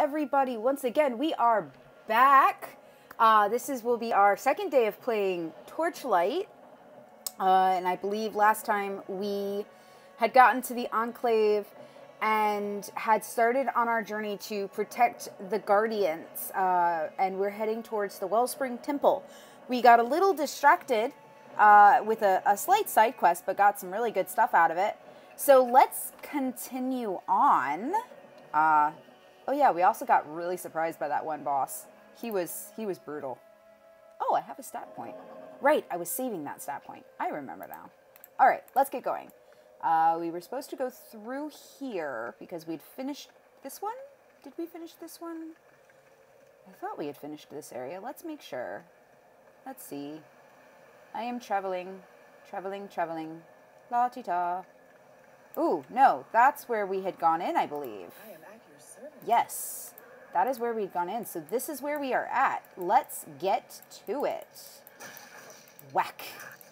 everybody. Once again, we are back. Uh, this is will be our second day of playing Torchlight, uh, and I believe last time we had gotten to the Enclave and had started on our journey to protect the Guardians, uh, and we're heading towards the Wellspring Temple. We got a little distracted uh, with a, a slight side quest, but got some really good stuff out of it. So let's continue on. Uh, oh yeah, we also got really surprised by that one boss. He was he was brutal. Oh, I have a stat point. Right, I was saving that stat point. I remember now. All right, let's get going. Uh, we were supposed to go through here because we'd finished this one. Did we finish this one? I thought we had finished this area. Let's make sure. Let's see. I am traveling, traveling, traveling. La ti ta. Ooh, no, that's where we had gone in, I believe. I Yes, that is where we'd gone in. So this is where we are at. Let's get to it. Whack,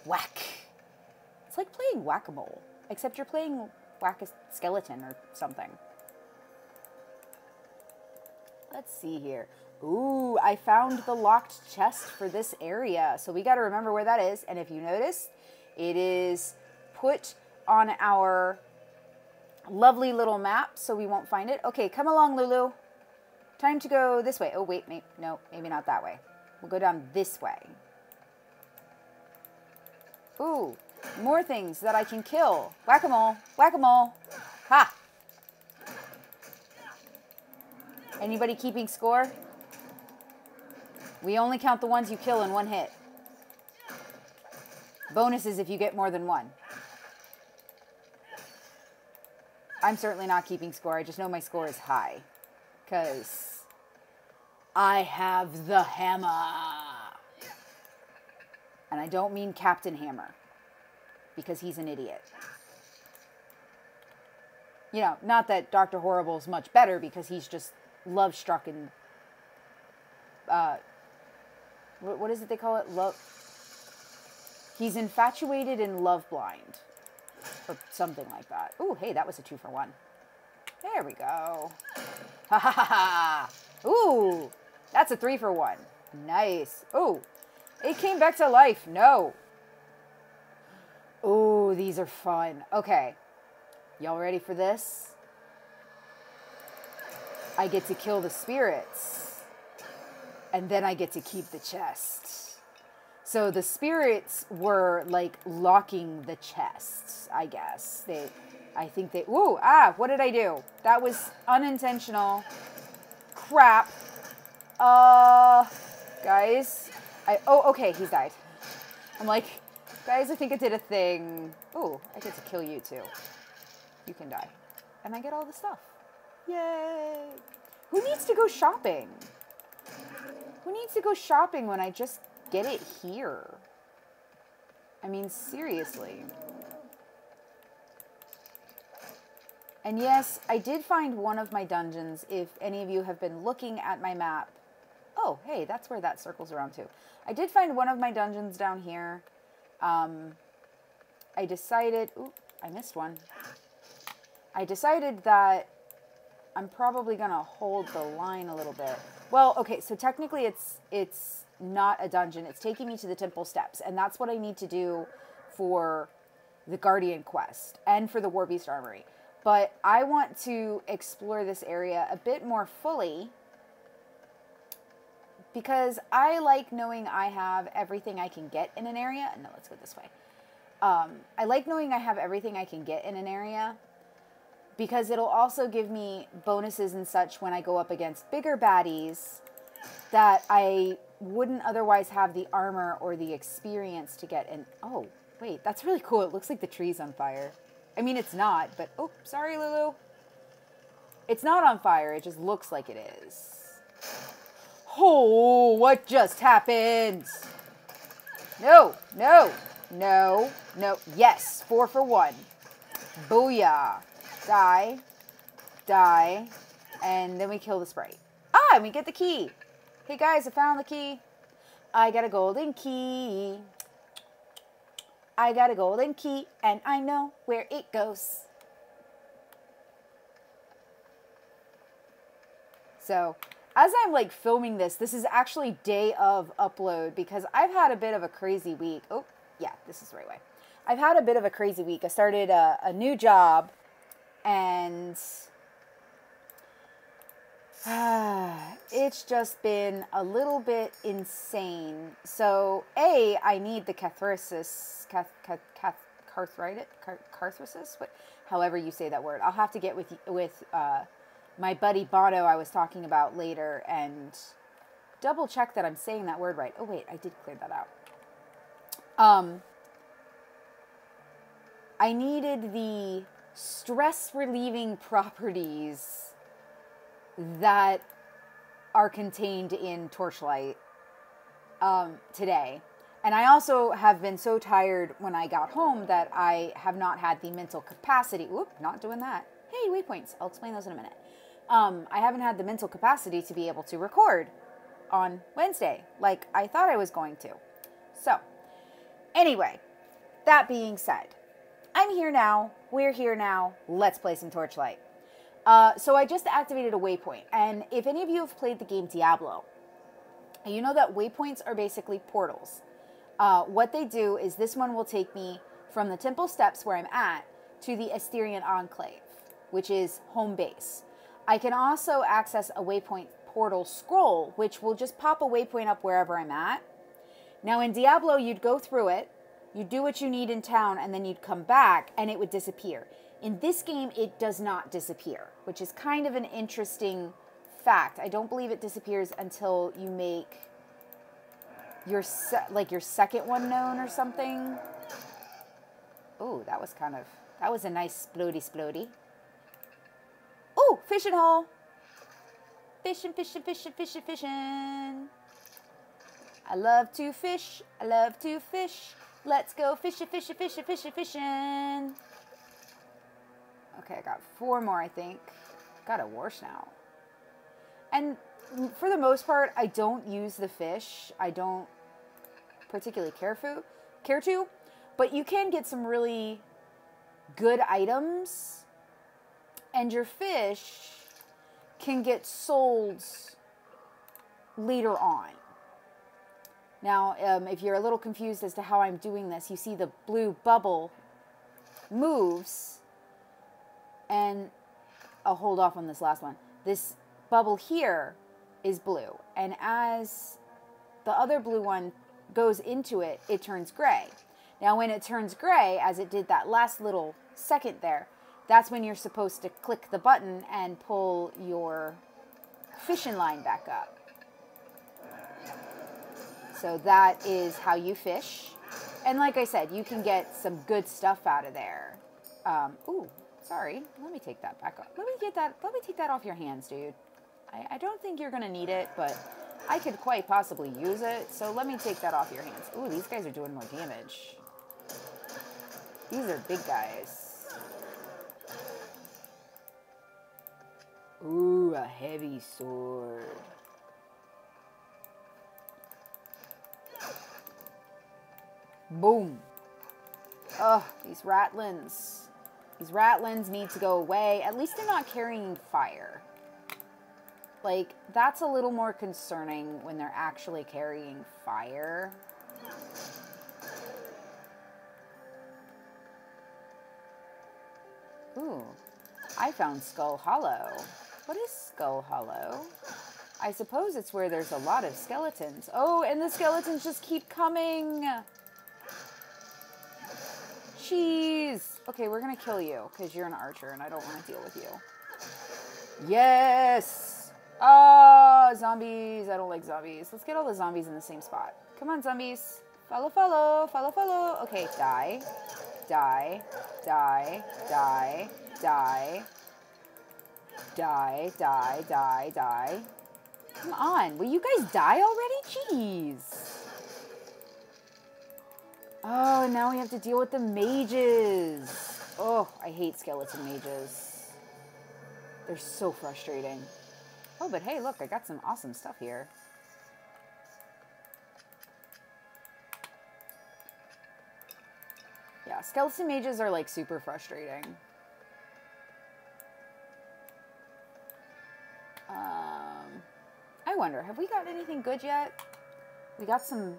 whack. It's like playing whack a mole, except you're playing whack a skeleton or something. Let's see here. Ooh, I found the locked chest for this area. So we got to remember where that is. And if you notice, it is put on our lovely little map so we won't find it. Okay, come along, Lulu. Time to go this way. Oh, wait, no, maybe not that way. We'll go down this way. Ooh, more things that I can kill. Whack-a-mole, whack-a-mole. Ha! Anybody keeping score? We only count the ones you kill in one hit. Bonuses if you get more than one. I'm certainly not keeping score. I just know my score is high. Because I have the hammer. And I don't mean Captain Hammer. Because he's an idiot. You know, not that Dr. Horrible is much better because he's just love struck and. Uh, what, is it they call it? Love. He's infatuated and love blind or something like that. Ooh, hey, that was a two for one. There we go. Ha ha ha ha. Ooh, that's a three for one. Nice. Ooh, it came back to life. No. Ooh, these are fun. Okay, y'all ready for this? I get to kill the spirits, and then I get to keep the chest. So the spirits were like locking the chests, I guess. They I think they Whoa, ah, what did I do? That was unintentional. Crap. Uh guys. I oh okay, he's died. I'm like, guys, I think I did a thing. Oh, I get to kill you too. You can die. And I get all the stuff. Yay. Who needs to go shopping? Who needs to go shopping when I just get it here. I mean, seriously. And yes, I did find one of my dungeons. If any of you have been looking at my map. Oh, hey, that's where that circles around to. I did find one of my dungeons down here. Um, I decided... Ooh, I missed one. I decided that I'm probably going to hold the line a little bit. Well, okay, so technically it's it's not a dungeon. It's taking me to the Temple Steppes, and that's what I need to do for the Guardian quest and for the Warbeast Armory. But I want to explore this area a bit more fully because I like knowing I have everything I can get in an area. No, let's go this way. Um, I like knowing I have everything I can get in an area because it'll also give me bonuses and such when I go up against bigger baddies that I wouldn't otherwise have the armor or the experience to get in. Oh, wait, that's really cool. It looks like the tree's on fire. I mean, it's not, but oh, sorry, Lulu. It's not on fire. It just looks like it is. Oh, what just happened? No, no, no, no. Yes, four for one. Booyah. Die, die, and then we kill the sprite. Ah, and we get the key. Hey guys, I found the key. I got a golden key. I got a golden key, and I know where it goes. So, as I'm like filming this, this is actually day of upload because I've had a bit of a crazy week. Oh, yeah, this is the right way. I've had a bit of a crazy week. I started a, a new job and it's just been a little bit insane. So, A, I need the catharsis, cath, cath, cath, carthritis, what, however you say that word. I'll have to get with with uh, my buddy Bono I was talking about later and double check that I'm saying that word right. Oh wait, I did clear that out. Um, I needed the stress relieving properties that are contained in Torchlight um, today. And I also have been so tired when I got home that I have not had the mental capacity. Whoop, not doing that. Hey, waypoints. I'll explain those in a minute. Um, I haven't had the mental capacity to be able to record on Wednesday like I thought I was going to. So, anyway, that being said, I'm here now. We're here now. Let's play some Torchlight. Uh, so I just activated a waypoint, and if any of you have played the game Diablo, you know that waypoints are basically portals. Uh, what they do is this one will take me from the Temple Steppes where I'm at to the Estherian Enclave, which is home base. I can also access a waypoint portal scroll, which will just pop a waypoint up wherever I'm at. Now in Diablo, you'd go through it, you'd do what you need in town, and then you'd come back and it would disappear. In this game, it does not disappear, which is kind of an interesting fact. I don't believe it disappears until you make your like your second one known or something. Oh, that was kind of that was a nice splody splody. Oh, fishing hole. Fishing, fishing, fishing, fishing, fishing. I love to fish. I love to fish. Let's go fishing, fishing, fishing, fishing, fishing. Okay, I got four more, I think. Got a wash now. And for the most part, I don't use the fish. I don't particularly care, for, care to, but you can get some really good items, and your fish can get sold later on. Now, um, if you're a little confused as to how I'm doing this, you see the blue bubble moves, and I'll hold off on this last one. This bubble here is blue, and as the other blue one goes into it, it turns gray. Now, when it turns gray, as it did that last little second there, that's when you're supposed to click the button and pull your fishing line back up. So that is how you fish. And like I said, you can get some good stuff out of there. Um, ooh, sorry. Let me take that back off. Let me get that. Let me take that off your hands, dude. I, I don't think you're gonna need it, but I could quite possibly use it. So let me take that off your hands. Ooh, these guys are doing more damage. These are big guys. Ooh, a heavy sword. Boom. Ugh, these ratlings. These ratlings need to go away. At least they're not carrying fire. Like, that's a little more concerning when they're actually carrying fire. Ooh, I found Skull Hollow. What is Skull Hollow? I suppose it's where there's a lot of skeletons. Oh, and the skeletons just keep coming. Jeez. Okay, we're gonna kill you because you're an archer and I don't want to deal with you. Yes. Oh, zombies. I don't like zombies. Let's get all the zombies in the same spot. Come on, zombies. Follow, follow, follow, follow. Okay, die. Die. Die. Die. Die. Die, die, die, die. Come on. Will you guys die already? Jeez. Oh, now we have to deal with the mages. Oh, I hate skeleton mages. They're so frustrating. Oh, but hey, look, I got some awesome stuff here. Yeah, skeleton mages are like super frustrating. Um, I wonder, have we got anything good yet? We got some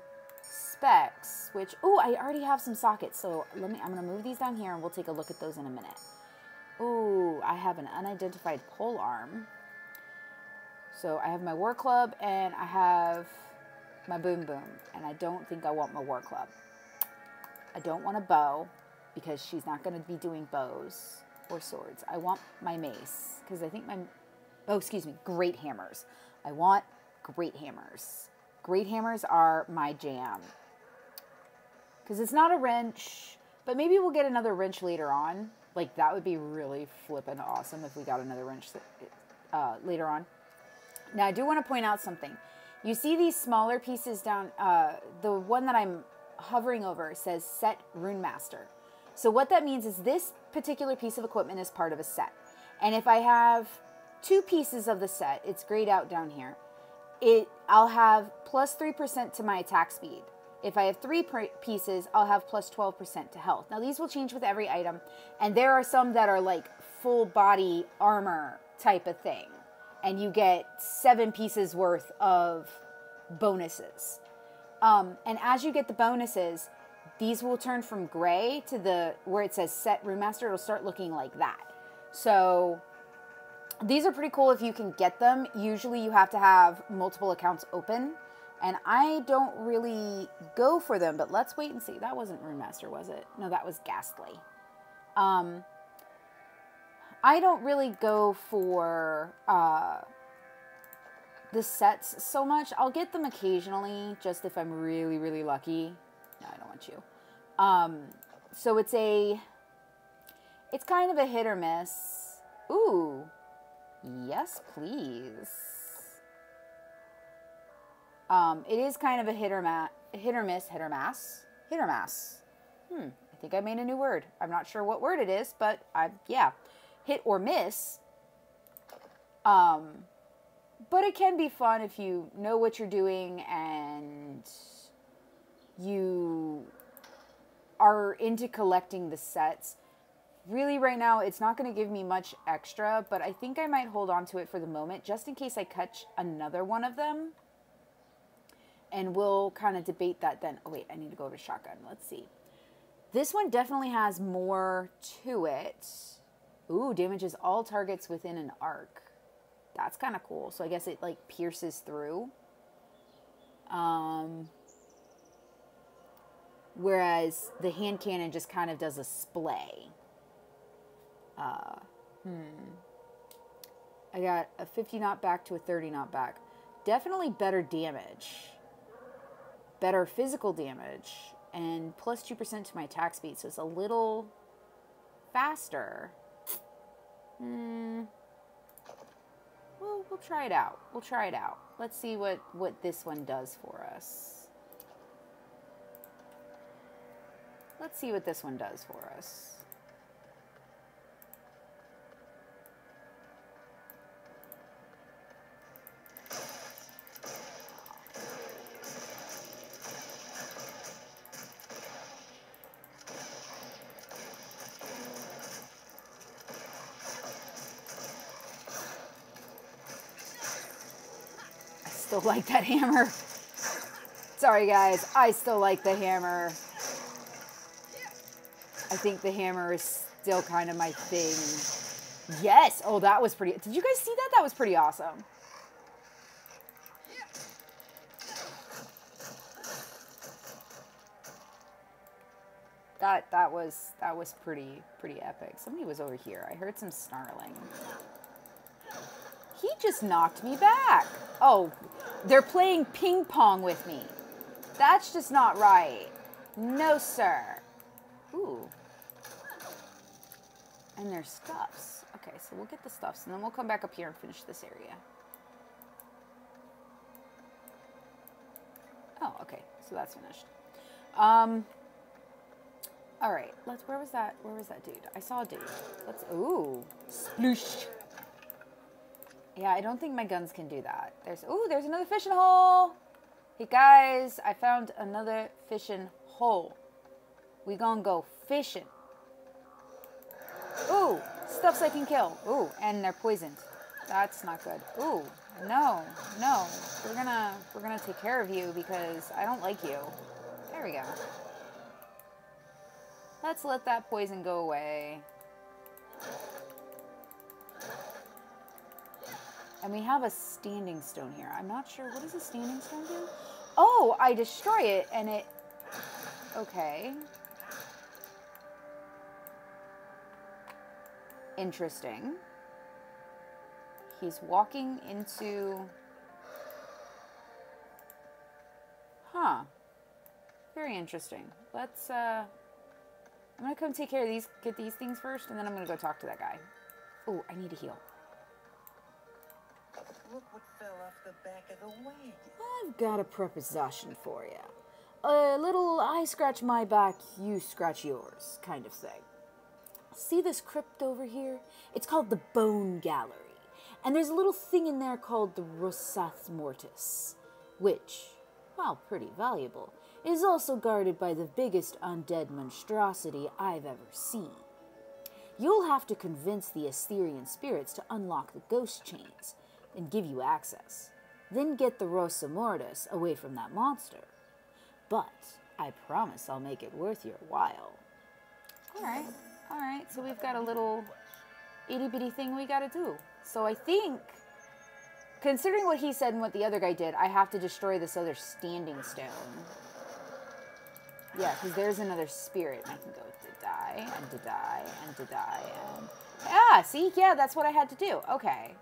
specs, which, oh, I already have some sockets. So let me, I'm going to move these down here and we'll take a look at those in a minute. Ooh, I have an unidentified pole arm. So I have my war club and I have my boom boom. And I don't think I want my war club. I don't want a bow because she's not going to be doing bows or swords. I want my mace because I think my, oh, excuse me, great hammers. I want great hammers. Great hammers are my jam. Because it's not a wrench, but maybe we'll get another wrench later on. Like, that would be really flippin' awesome if we got another wrench uh, later on. Now, I do want to point out something. You see these smaller pieces down, uh, the one that I'm hovering over says Set Rune Master. So what that means is this particular piece of equipment is part of a set. And if I have two pieces of the set, it's grayed out down here, it I'll have plus 3% to my attack speed. If I have three pieces, I'll have plus 12% to health. Now, these will change with every item, and there are some that are like full body armor type of thing, and you get seven pieces worth of bonuses. Um, and as you get the bonuses, these will turn from gray to the where it says set rune master, it'll start looking like that. So these are pretty cool if you can get them. Usually you have to have multiple accounts open. And I don't really go for them, but let's wait and see. That wasn't Rune Master, was it? No, that was Ghastly. Um, I don't really go for uh, the sets so much. I'll get them occasionally, just if I'm really, really lucky. No, I don't want you. Um, so it's a, it's kind of a hit or miss. Ooh, yes, please. Um, it is kind of a hit or, ma- hit or miss, hit or mass, hit or mass. Hmm, I think I made a new word. I'm not sure what word it is, but I, yeah, hit or miss. Um, but it can be fun if you know what you're doing and you are into collecting the sets. Really, right now, it's not going to give me much extra, but I think I might hold on to it for the moment just in case I catch another one of them and we'll kind of debate that then. Oh, wait, I need to go over to shotgun. Let's see. This one definitely has more to it. Ooh, damages all targets within an arc. That's kind of cool. So I guess it like pierces through. Um, whereas the hand cannon just kind of does a splay. Uh, hmm. I got a 50 knot back to a 30 knot back. Definitely better damage better physical damage and plus 2% to my attack speed. So it's a little faster. Hmm. Well, we'll try it out. We'll try it out. Let's see what, what this one does for us. Let's see what this one does for us. Still like that hammer. Sorry, guys. I still like the hammer. I think the hammer is still kind of my thing. Yes. Oh, that was pretty. Did you guys see that? That was pretty awesome. That that was that was pretty pretty epic. Somebody was over here. I heard some snarling. He just knocked me back. Oh, they're playing ping pong with me. That's just not right. No, sir. Ooh. And there's stuffs. Okay, so we'll get the stuffs and then we'll come back up here and finish this area. Oh, okay. So that's finished. Um, all right. Let's. Where was that? Where was that dude? I saw a dude. Let's. Ooh. Sploosh. Yeah, I don't think my guns can do that. There's, oh, there's another fishing hole. Hey guys, I found another fishing hole. We gonna go fishing. Ooh, stuffs I can kill. Ooh, and they're poisoned. That's not good. Ooh, no, no. We're gonna we're gonna take care of you because I don't like you. There we go. Let's let that poison go away. And we have a standing stone here. I'm not sure. What does a standing stone do? Oh, I destroy it and it... Okay. Interesting. He's walking into... Huh. Very interesting. Let's, uh... I'm gonna come take care of these, get these things first, and then I'm gonna go talk to that guy. Oh, I need to heal. Look what fell off the back of the wagon. I've got a proposition for you. A little I scratch my back, you scratch yours kind of thing. See this crypt over here? It's called the Bone Gallery. And there's a little thing in there called the Rosa Mortis, which, while pretty valuable, is also guarded by the biggest undead monstrosity I've ever seen. You'll have to convince the Estherian spirits to unlock the ghost chains and give you access. Then get the Rosa Mortis away from that monster. But I promise I'll make it worth your while. All right, all right. So we've got a little itty bitty thing we got to do. So I think, considering what he said and what the other guy did, I have to destroy this other standing stone. Yeah, because there's another spirit. I can go to die and to die and to die and ah, see, yeah, that's what I had to do. Okay.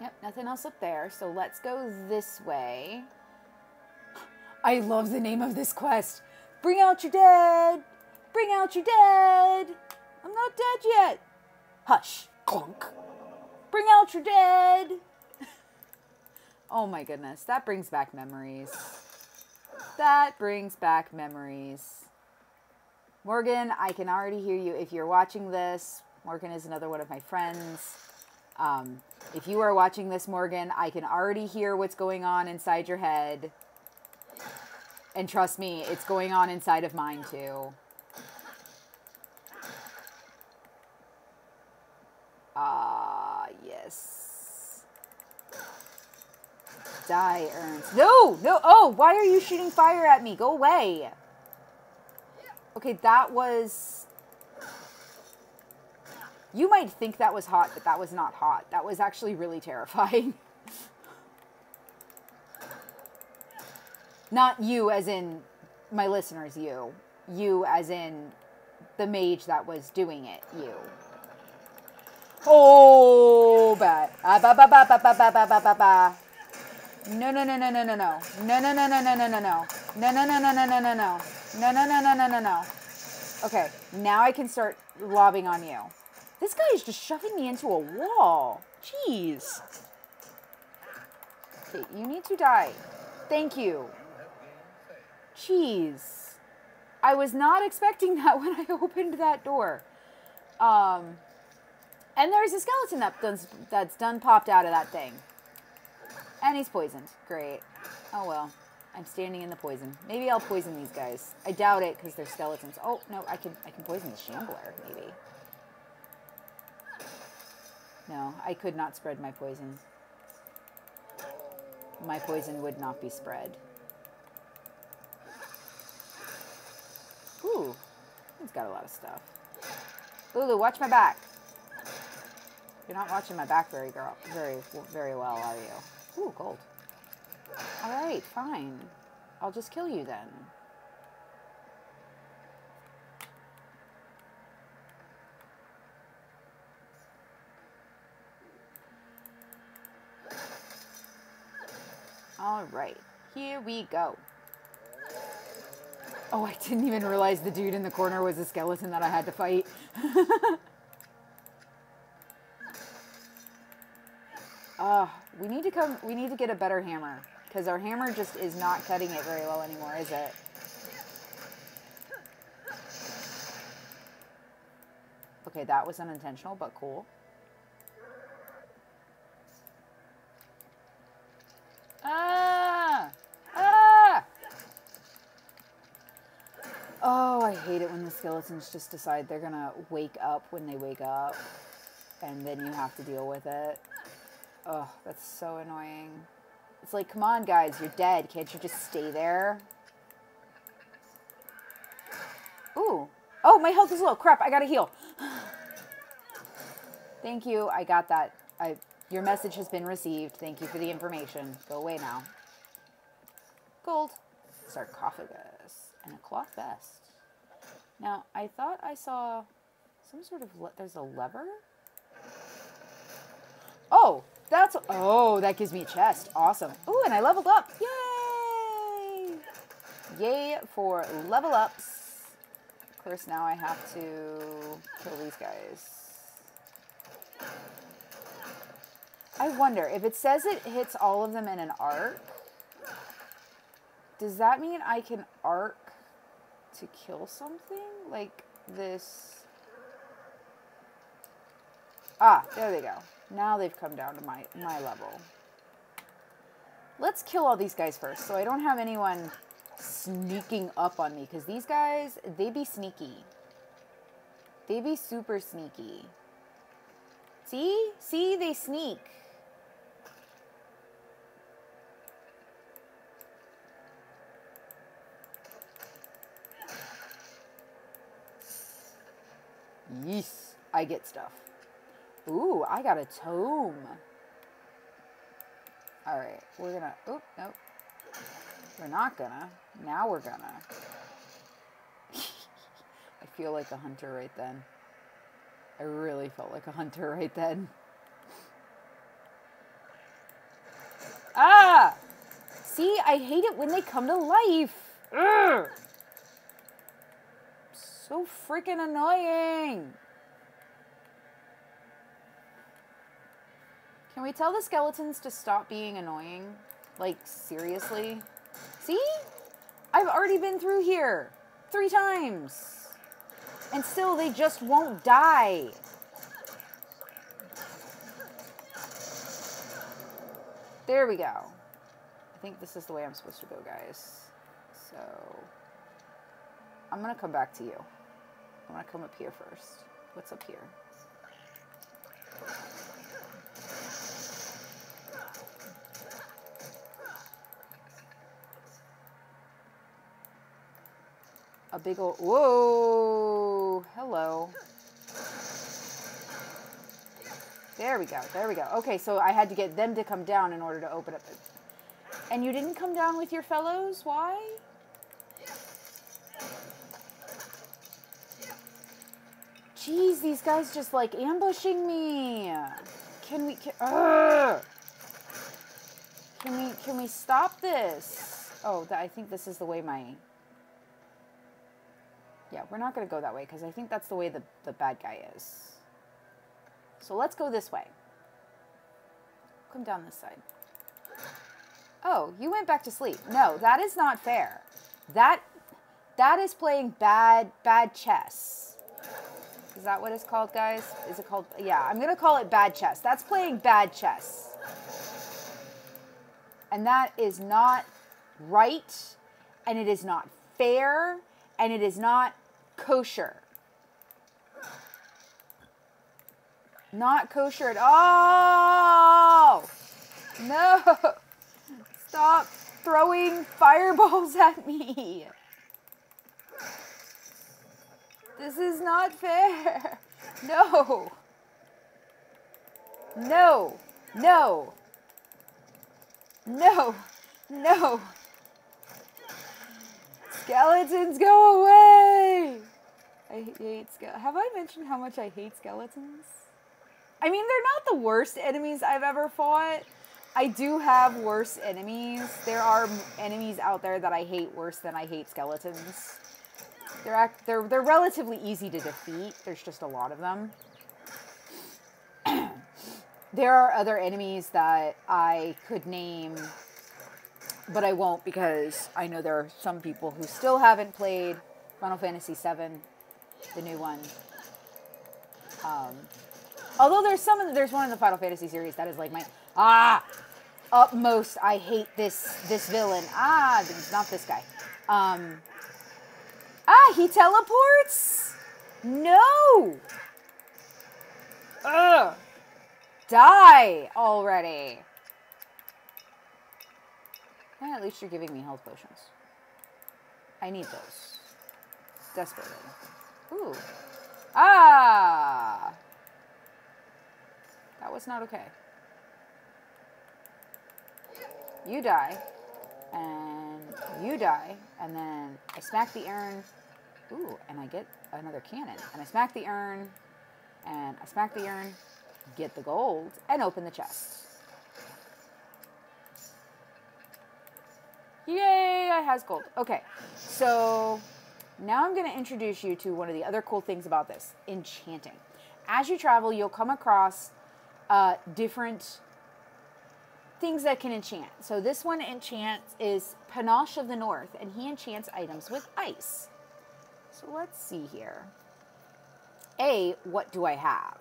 Yep, nothing else up there. So let's go this way. I love the name of this quest. Bring out your dead. Bring out your dead. I'm not dead yet. Hush. Clunk. Bring out your dead. oh my goodness. That brings back memories. That brings back memories. Morgan, I can already hear you. If you're watching this, Morgan is another one of my friends. Um, if you are watching this, Morgan, I can already hear what's going on inside your head. And trust me, it's going on inside of mine too. Ah, uh, yes. Die, Ernst. No, no. Oh, why are you shooting fire at me? Go away. Okay, that was you might think that was hot, but that was not hot. That was actually really terrifying. not you as in my listeners, you. You as in the mage that was doing it, you. Oh, bad. Ah, ba, ba, ba, ba, ba, ba, ba, ba, ba. No, no, no, no, no, no, no. No, no, no, no, no, no, no, no. No, no, no, no, no, no, no, no. No, no, no, no, no, no, no. Okay, now I can start lobbing on you. This guy is just shoving me into a wall. Jeez. Okay, you need to die. Thank you. Jeez. I was not expecting that when I opened that door. Um, and there's a skeleton that that's done popped out of that thing. And he's poisoned. Great. Oh well. I'm standing in the poison. Maybe I'll poison these guys. I doubt it because they're skeletons. Oh, no, I can I can poison the shambler, maybe. No, I could not spread my poison. My poison would not be spread. Ooh, he's got a lot of stuff. Lulu, watch my back. You're not watching my back very girl, very, very well, are you? Ooh, gold. All right, fine. I'll just kill you then. All right, here we go. Oh, I didn't even realize the dude in the corner was a skeleton that I had to fight. uh, we need to come, we need to get a better hammer. Because our hammer just is not cutting it very well anymore, is it? Okay, that was unintentional, but cool. Ah! Ah! Oh, I hate it when the skeletons just decide they're gonna wake up when they wake up. and then you have to deal with it. Oh, that's so annoying. It's like, come on, guys, you're dead. Can't you just stay there? Ooh. Oh, my health is low. Crap, I gotta heal. Thank you. I got that. I your message has been received. Thank you for the information. Go away now. Gold. Sarcophagus. And a cloth vest. Now, I thought I saw some sort of... There's a lever? Oh, that's... Oh, that gives me a chest. Awesome. Ooh, and I leveled up. Yay! Yay for level ups. Of course, now I have to kill these guys. I wonder if it says it hits all of them in an arc. Does that mean I can arc to kill something like this? Ah, there they go. Now they've come down to my my level. Let's kill all these guys first, so I don't have anyone sneaking up on me because these guys they be sneaky. They be super sneaky. See? See, they sneak. Yes, I get stuff. Ooh, I got a tome. All right, we're gonna. Oop, nope. We're not gonna. Now we're gonna. I feel like a hunter right then. I really felt like a hunter right then. Ah! See, I hate it when they come to life. So freaking annoying. Can we tell the skeletons to stop being annoying? Like, seriously? See? I've already been through here three times. And still, they just won't die. There we go. I think this is the way I'm supposed to go, guys. So, I'm going to come back to you. I'm going to come up here first. What's up here? A big old. Whoa! Hello. There we go. There we go. Okay, so I had to get them to come down in order to open up. And you didn't come down with your fellows? Why? Jeez, these guys just like ambushing me. Can we? Can, Ugh. can we? Can we stop this? Oh, th- I think this is the way my. Yeah, we're not gonna go that way because I think that's the way the the bad guy is. So let's go this way. Come down this side. Oh, you went back to sleep. No, that is not fair. That that is playing bad bad chess. Is that what it's called, guys? Is it called? Yeah, I'm gonna call it bad chess. That's playing bad chess. And that is not right, and it is not fair, and it is not kosher. Not kosher at all. No. Stop throwing fireballs at me. This is not fair. No. No. No. No. No. Skeletons, go away. I hate skeletons. Have I mentioned how much I hate skeletons? I mean, they're not the worst enemies I've ever fought. I do have worse enemies. There are enemies out there that I hate worse than I hate skeletons. They're act, they're they're relatively easy to defeat. There's just a lot of them. there are other enemies that I could name, but I won't because I know there are some people who still haven't played Final Fantasy VII, the new one. Um, although there's some, the, there's one in the Final Fantasy series that is like my ah utmost. I hate this this villain. Ah, not this guy. Um, Ah, he teleports? No! Ugh! Die already! Eh, at least you're giving me health potions. I need those. Desperately. Ooh. Ah! That was not okay. You die. And you die. And then I smack the urn. Ooh, and I get another cannon. And I smack the urn. And I smack the urn. Get the gold. And open the chest. Yay, I has gold. Okay, so now I'm going to introduce you to one of the other cool things about this enchanting. As you travel, you'll come across uh, different things that can enchant. So this one enchants is Panache of the North, and he enchants items with ice. So let's see here. A, what do I have?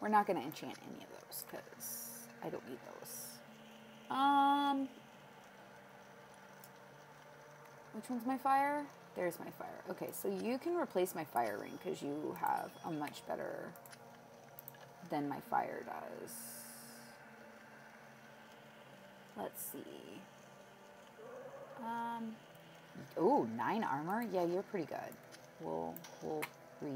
We're not going to enchant any of those because I don't need those. Um, which one's my fire? There's my fire. Okay, so you can replace my fire ring because you have a much better than my fire does. Let's see. Um, oh, nine armor. Yeah, you're pretty good. We'll we'll re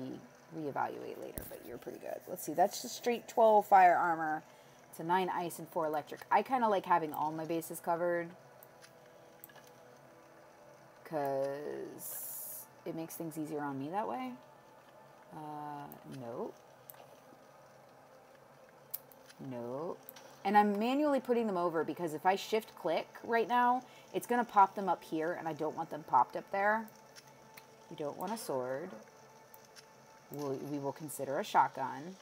reevaluate later, but you're pretty good. Let's see. That's just straight 12 fire armor. It's a nine ice and four electric. I kind of like having all my bases covered because it makes things easier on me that way. Uh, nope. Nope. And I'm manually putting them over because if I shift click right now, it's to pop them up here and I don't want them popped up there. You don't want a sword. We'll, we will consider a shotgun.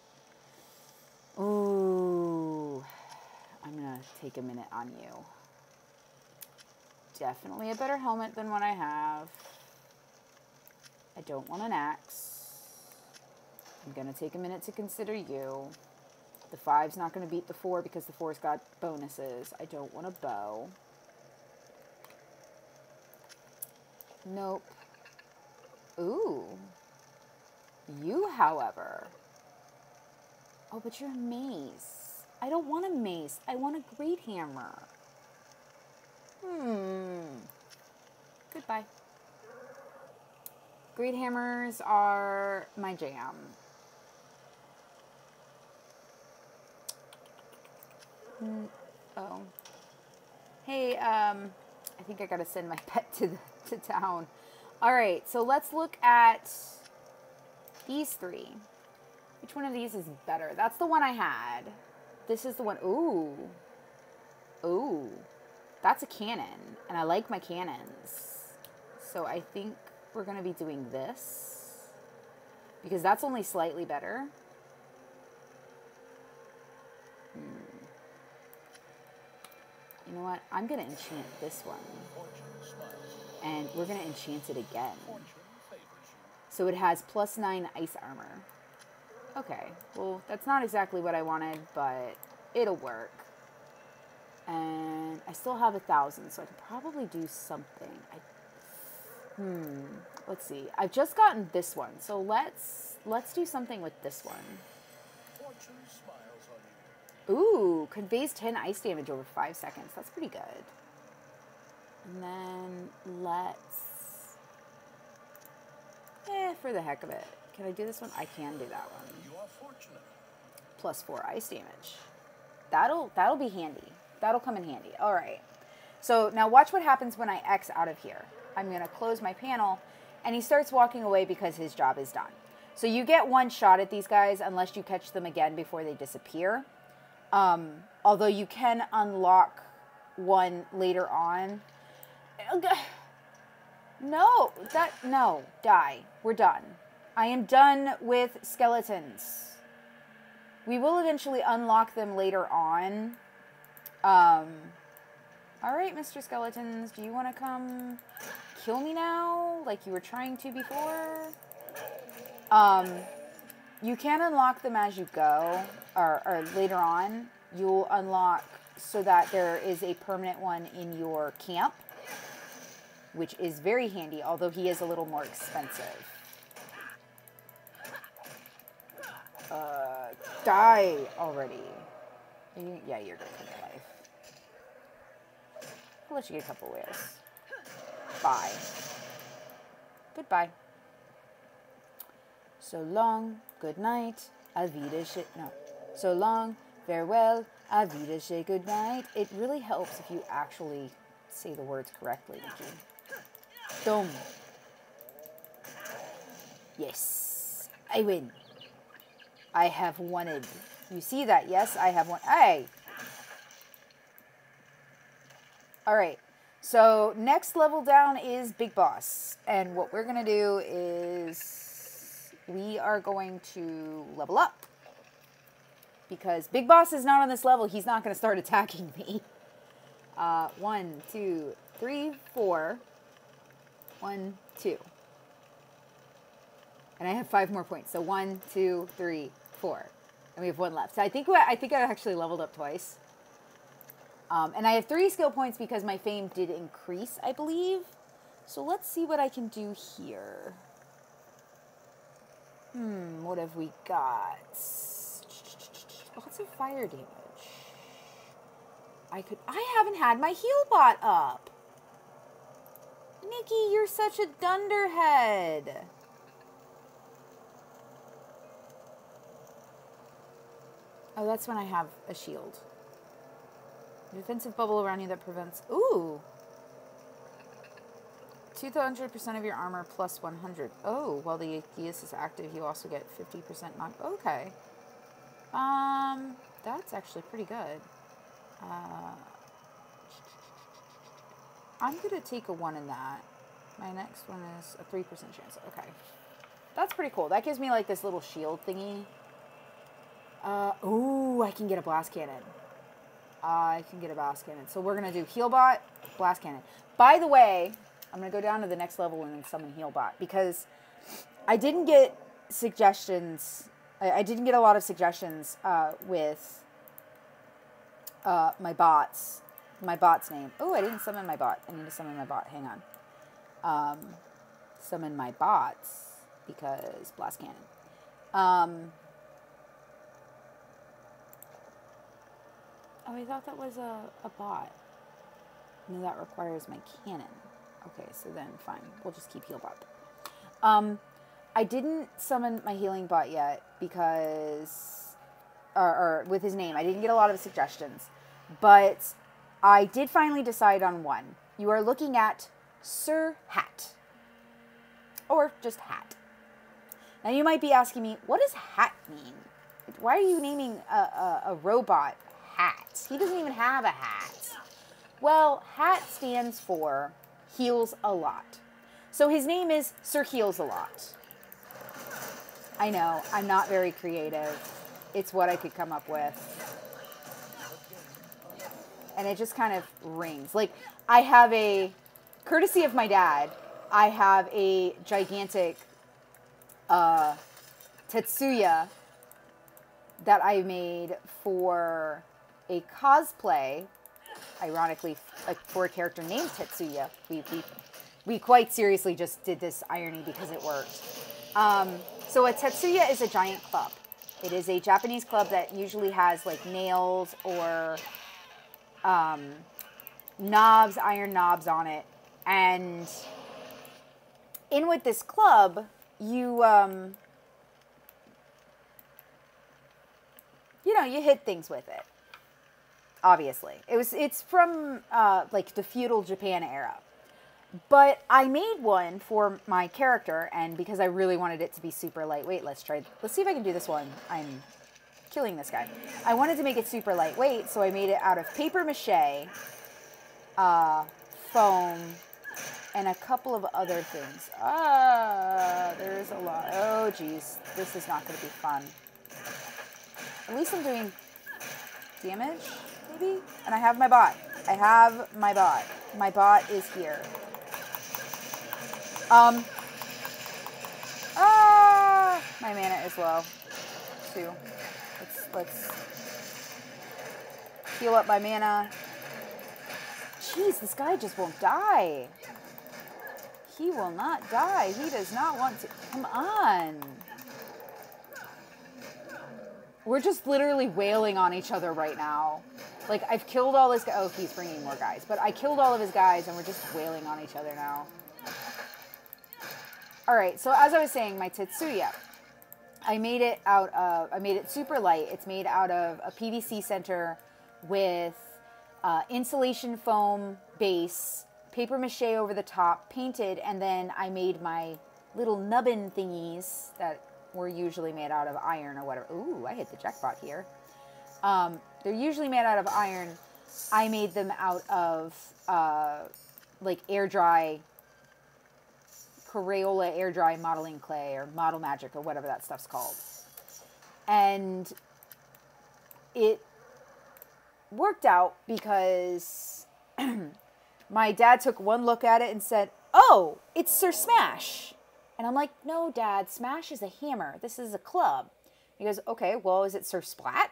Ooh. I'm to take a minute on you. Definitely a better helmet than what I have. I don't want an axe. I'm to take a minute to consider you. The five's not going to beat the four because the four's got bonuses. I don't want a bow. Nope. Ooh. You, however. Oh, but you're a mace. I don't want a mace. I want a great hammer. Hmm. Goodbye. Great hammers are my jam. Oh. Hey, um, I think I gotta send my pet to the, to town. All right, so let's look at these three. Which one of these is better? That's the one I had. This is the one. Ooh. Ooh. That's a cannon. And I like my cannons. So I think we're to be doing this. Because that's only slightly better. You know what? I'm going to enchant this one. And we're going to enchant it again. So it has plus nine ice armor. Okay, well, that's not exactly what I wanted, but it'll work. And I still have a thousand, so I could probably do something. I, hmm, let's see. I've just gotten this one, so let's let's do something with this one. Ooh, conveys 10 ice damage over 5 seconds. That's pretty good. And then let's Eh, for the heck of it. Can I do this one? I can do that one. You are fortunate. Plus four ice damage. That'll that'll be handy. That'll come in handy. All right. So now watch what happens when I X out of here. I'm gonna close my panel, and he starts walking away because his job is done. So you get one shot at these guys unless you catch them again before they disappear. Um, although you can unlock one later on. No, that no, die. We're done. I am done with skeletons. We will eventually unlock them later on. Um All right, Mr. Skeletons, do you want to come kill me now like you were trying to before? Um you can unlock them as you go or, or later on. You'll unlock so that there is a permanent one in your camp which is very handy, although he is a little more expensive. Uh, die already. You, yeah, you're good for your life. I'll let you get a couple whales. Bye. Goodbye. So long, good night, Avida shit. No. So long, farewell, Avida say good night. It really helps if you actually say the words correctly. Dum. Yes, I win. I have wanted. You see that? Yes, I have one. Hey! Alright, so next level down is Big Boss. And what we're going to do is we are going to level up. Because Big Boss is not on this level, he's not going to start attacking me. Uh, one, two, three, four. One, two. And I have five more points. So one, two, three, four. And we have one left. So I think I think I actually leveled up twice. Um, and I have three skill points because my fame did increase, I believe. So let's see what I can do here. Hmm, what have we got? Lots of fire damage. I could. I haven't had my heal bot up. Nikki, you're such a dunderhead. Oh, that's when I have a shield. Defensive bubble around you that prevents. Ooh! 200% of your armor plus 100. Oh, while the Atheist is active, you also get 50% knock. Okay. Um, that's actually pretty good. Uh, I'm going to take a 1 in that. My next one is a 3% chance. Okay. That's pretty cool. That gives me like this little shield thingy. Uh, ooh, I can get a blast cannon. I can get a blast cannon. So we're going to do Healbot, blast cannon. By the way, I'm going to go down to the next level and then summon Healbot because I didn't get suggestions. I, I didn't get a lot of suggestions uh, with uh, my bots. My bot's name. Oh, I didn't summon my bot. I need to summon my bot. Hang on. Um, summon my bots because blast cannon. Um, Oh, I thought that was a, a bot. No, that requires my cannon. Okay, so then fine. We'll just keep heal bot. Um, I didn't summon my healing bot yet because, or, or with his name, I didn't get a lot of suggestions. But I did finally decide on one. You are looking at Sir Hat. Or just Hat. Now you might be asking me, what does hat mean? Why are you naming a, a, a robot hat. He doesn't even have a hat. Well, hat stands for heals a lot. So his name is Sir Heals a Lot. I know, I'm not very creative. It's what I could come up with. And it just kind of rings. Like, I have a, courtesy of my dad, I have a gigantic uh, tetsubo that I made for a cosplay, ironically, for a character named Tetsuya. We, we, we quite seriously just did this irony because it worked. Um, so a tetsubo is a giant club. It is a Japanese club that usually has like nails or um, knobs, iron knobs on it. And in with this club, you um, you know, you hit things with it obviously. It was it's from uh, like the feudal Japan era. But I made one for my character, and because I really wanted it to be super lightweight, let's try. Let's see if I can do this one. I'm killing this guy. I wanted to make it super lightweight, so I made it out of paper mache, uh, foam, and a couple of other things. Ah, there's a lot. Oh, geez, this is not going to be fun. At least I'm doing damage maybe? And I have my bot. I have my bot. My bot is here. Um. Ah, my mana is low. Two. Let's let's heal up my mana. Jeez, this guy just won't die. He will not die. He does not want to. Come on. We're just literally wailing on each other right now. Like, I've killed all his. Oh, he's bringing more guys. But I killed all of his guys, and we're just wailing on each other now. All right, so as I was saying, my tetsubo. I made it out of, I made it super light. It's made out of a PVC center with uh, insulation foam base, paper mache over the top, painted, and then I made my little nubbin thingies that were usually made out of iron or whatever. Ooh, I hit the jackpot here. Um, they're usually made out of iron. I made them out of uh, like air dry Crayola air dry modeling clay or model magic or whatever that stuff's called. And it worked out because my dad took one look at it and said, Oh, it's Sir Smash. And I'm like, No, Dad, Smash is a hammer. This is a club. He goes, Okay, well, is it Sir Splat?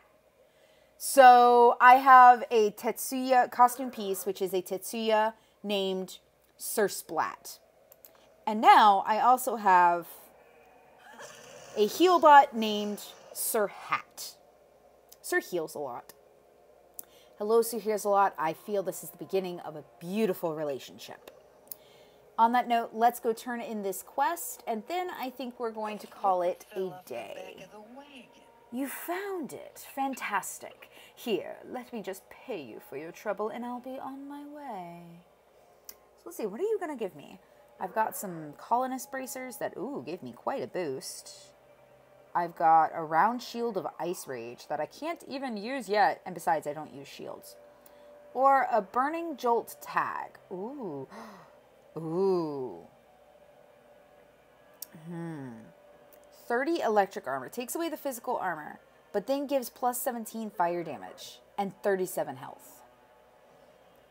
So I have a tetsubo costume piece, which is a tetsubo named Sir Splat. And now I also have a Healbot named Sir Hat. Sir heals a lot. Hello, Sir heals a lot. I feel this is the beginning of a beautiful relationship. On that note, let's go turn in this quest, and then I think we're going to call it a day. You found it. Fantastic. Here, let me just pay you for your trouble, and I'll be on my way. So let's see, what are you going to give me? I've got some colonist bracers that, ooh, gave me quite a boost. I've got a round shield of ice rage that I can't even use yet, and besides, I don't use shields. Or a burning jolt tag. Ooh. Ooh. Hmm. 30 electric armor. Takes away the physical armor, but then gives plus 17 fire damage and 37 health.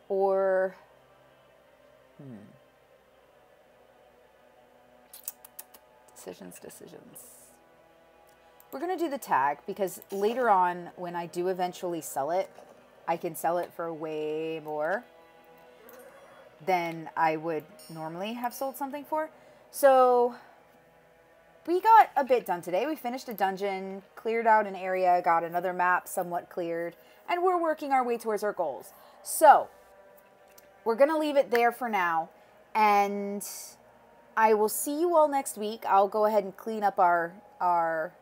Or. Hmm. Decisions, decisions. We're going to do the tag because later on, when I do eventually sell it, I can sell it for way more than I would normally have sold something for. So we got a bit done today. We finished a dungeon, cleared out an area, got another map somewhat cleared, and we're working our way towards our goals. So we're going to leave it there for now. And I will see you all next week. I'll go ahead and clean up our our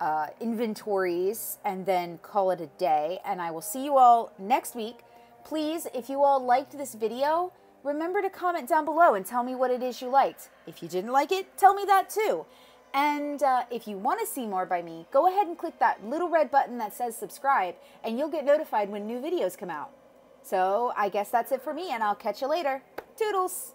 uh, inventories and then call it a day. And I will see you all next week. Please, if you all liked this video, remember to comment down below and tell me what it is you liked. If you didn't like it, tell me that too. And uh, if you want to see more by me, go ahead and click that little red button that says subscribe, and you'll get notified when new videos come out. So I guess that's it for me, and I'll catch you later. Toodles!